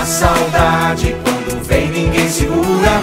A saudade quando vem ninguém segura.